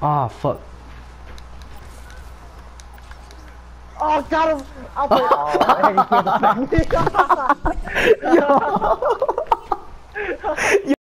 Ah, fuck. Oh, got him! I'll play. Oh, he can't.